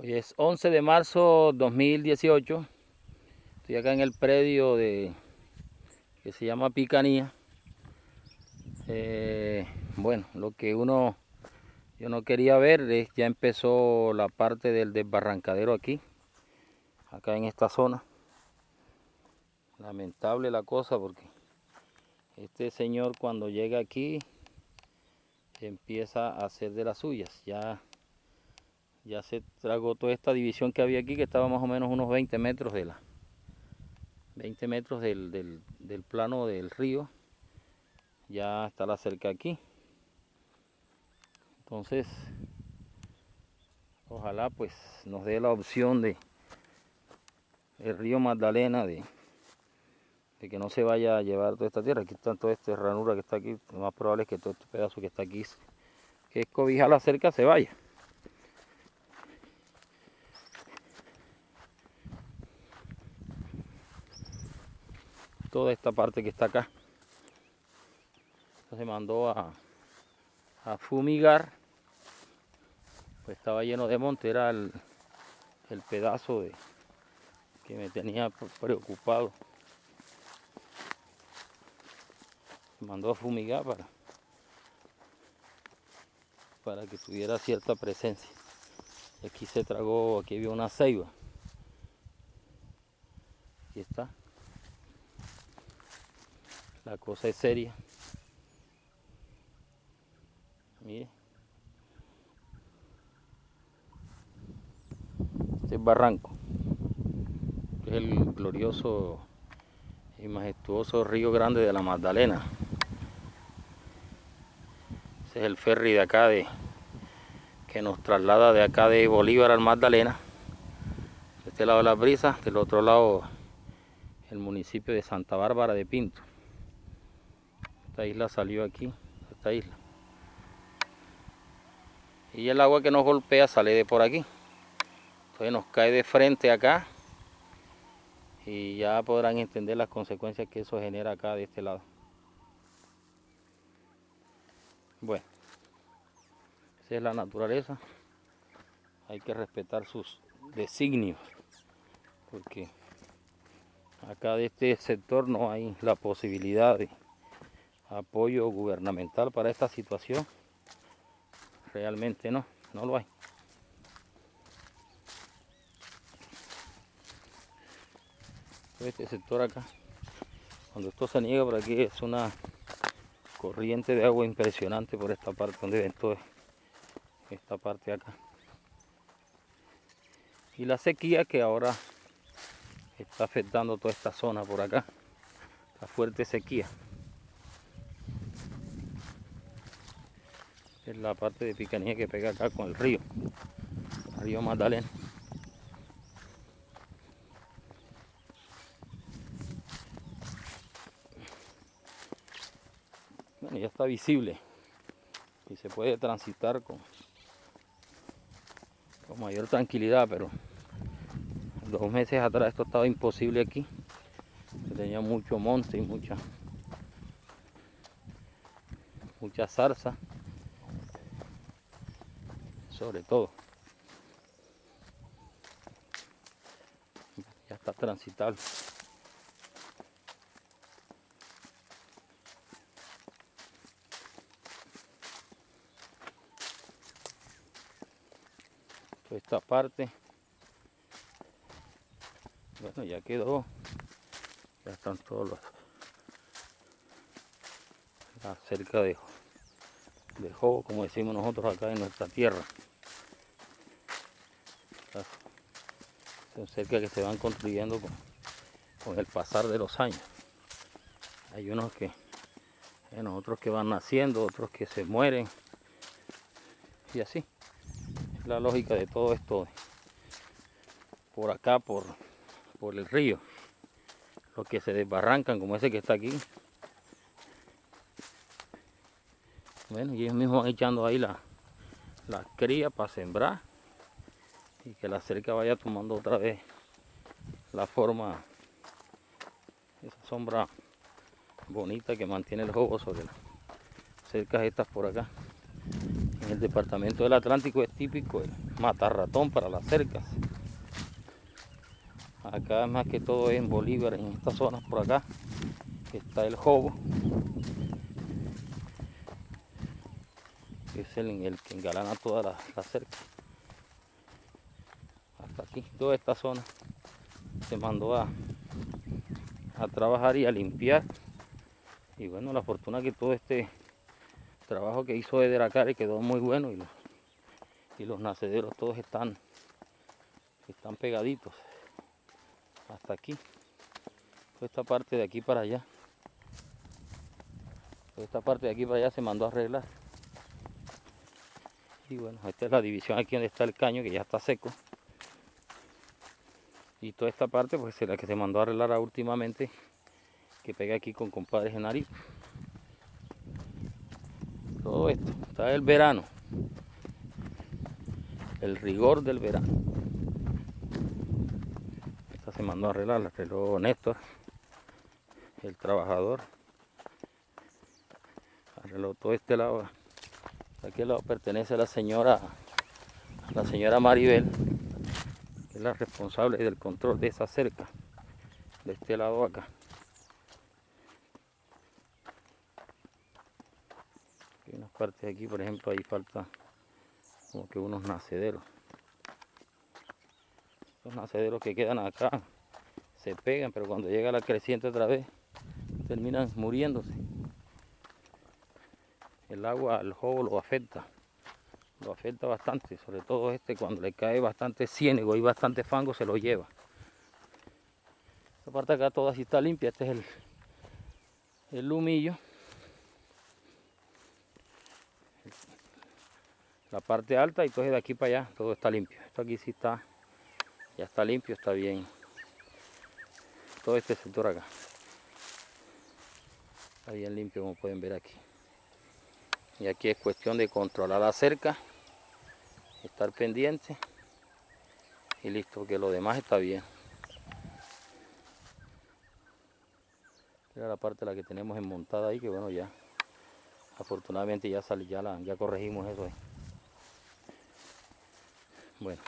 Hoy es 11 de marzo 2018. Estoy acá en el predio de que se llama Picanía. Eh, bueno, lo que uno yo no quería ver es ya empezó la parte del desbarrancadero aquí, acá en esta zona. Lamentable la cosa porque este señor cuando llega aquí empieza a hacer de las suyas. Ya ya se tragó toda esta división que había aquí, que estaba más o menos unos 20 metros de la 20 metros del, plano del río. Ya está la cerca aquí. Entonces, ojalá pues nos dé la opción de el río Magdalena de, de que no se vaya a llevar toda esta tierra. Aquí está toda esta ranura que está aquí. Lo más probable es que todo este pedazo que está aquí, que es cobija la cerca, se vaya. Toda esta parte que está acá. Se mandó a, a fumigar. Pues estaba lleno de monte, era el, el pedazo de, que me tenía preocupado. Mandó a fumigar para, para que tuviera cierta presencia. Aquí se tragó, aquí había una ceiba. Aquí está. La cosa es seria. Mire. Este es Barranco. es el glorioso y majestuoso río grande de la Magdalena. Ese es el ferry de acá de que nos traslada de acá de Bolívar al Magdalena. De este lado de las brisas, del otro lado el municipio de Santa Bárbara de Pinto. Esta isla salió aquí, esta isla. Y el agua que nos golpea sale de por aquí. Entonces nos cae de frente acá. Y ya podrán entender las consecuencias que eso genera acá de este lado. Bueno, esa es la naturaleza. Hay que respetar sus designios. Porque acá de este sector no hay la posibilidad de apoyo gubernamental para esta situación. Realmente no, no lo hay. Este sector acá, cuando esto se niega por aquí es una corriente de agua impresionante por esta parte donde ven todo esta parte acá. Y la sequía que ahora está afectando toda esta zona por acá, la fuerte sequía. Es la parte de picanía que pega acá con el río, el río Magdalena. Bueno, ya está visible y se puede transitar con, con mayor tranquilidad, pero dos meses atrás esto estaba imposible aquí. tenía mucho monte y mucha mucha zarza sobre todo. Ya está transitable. esta parte bueno ya quedó ya están todos los cerca de, de como decimos nosotros acá en nuestra tierra cerca que se van construyendo con, el pasar de los años. Hay unos que, bueno, otros que van naciendo, otros que se mueren y así. Es la lógica de todo esto por acá, por, por el río. Los que se desbarrancan como ese que está aquí. Bueno, y ellos mismos echando ahí la, la cría para sembrar y que la cerca vaya tomando otra vez la forma, esa sombra bonita que mantiene el juego sobre las cercas estas por acá. En el departamento del Atlántico es típico el matarratón para las cercas. Acá más que todo en Bolívar, en estas zonas por acá, está el jobo. Es el, que engalana toda la, la cerca. Aquí, toda esta zona se mandó a, a trabajar y a limpiar. Y bueno, la fortuna que todo este trabajo que hizo Eder quedó muy bueno y los, y los nacederos todos están, están pegaditos hasta aquí. Toda esta parte de aquí para allá. Toda esta parte de aquí para allá se mandó a arreglar. Y bueno, esta es la división aquí donde está el caño que ya está seco. Y toda esta parte pues es la que se mandó a arreglar últimamente que pega aquí con compadres en nariz. Todo esto, está el verano. El rigor del verano se mandó a arreglar, la arregló Néstor, el trabajador. Arregló todo este lado. Aquel lado pertenece a la señora, la señora Maribel, es la responsable del control de esa cerca, de este lado acá. Hay unas partes aquí, por ejemplo, ahí falta como que unos nacederos los nacederos que quedan acá se pegan, pero cuando llega la creciente otra vez, terminan muriéndose. El agua al jobo lo afecta, lo afecta bastante, sobre todo este cuando le cae bastante ciénego y bastante fango se lo lleva. Esta parte acá toda así está limpia, este es el, el lumillo. La parte alta y entonces de aquí para allá todo está limpio. Esto aquí sí está ya está limpio, está bien. Todo este sector acá. Está bien limpio como pueden ver aquí. Y aquí es cuestión de controlar la cerca, estar pendiente y listo, que lo demás está bien. Era la parte la que tenemos enmontada ahí, que bueno ya, afortunadamente ya salió, ya, la, ya corregimos eso ahí. Bueno.